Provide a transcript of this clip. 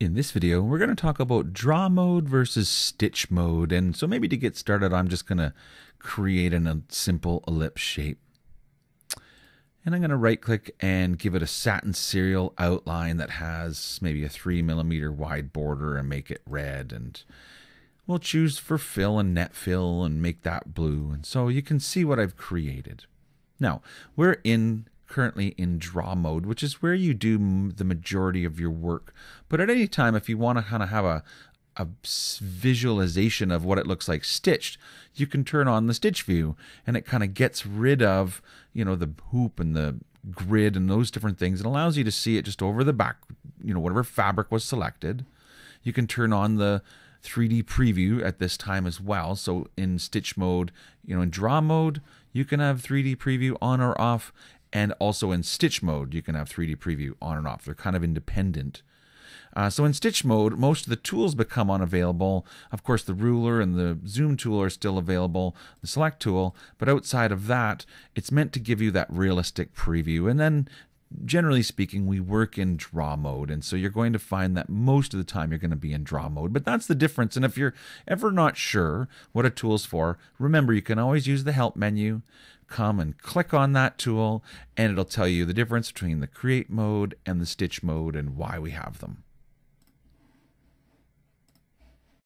In this video, we're going to talk about draw mode versus stitch mode. And so maybe to get started, I'm just going to create an, a simple ellipse shape. And I'm going to right click and give it a satin serial outline that has maybe a three millimeter wide border and make it red. And we'll choose for fill and net fill and make that blue. And so you can see what I've created. Now, we're in currently in draw mode, which is where you do the majority of your work. But at any time, if you want to kind of have a, a visualization of what it looks like stitched, you can turn on the stitch view and it kind of gets rid of, you know, the hoop and the grid and those different things. It allows you to see it just over the back, you know, whatever fabric was selected. You can turn on the 3D preview at this time as well. So in stitch mode, you know, in draw mode, you can have 3D preview on or off and also in stitch mode you can have 3D preview on and off. They're kind of independent. Uh, so in stitch mode, most of the tools become unavailable. Of course, the ruler and the zoom tool are still available, the select tool, but outside of that, it's meant to give you that realistic preview. And then generally speaking, we work in draw mode. And so you're going to find that most of the time you're going to be in draw mode. But that's the difference. And if you're ever not sure what a tool's for, remember you can always use the help menu come and click on that tool and it'll tell you the difference between the create mode and the stitch mode and why we have them.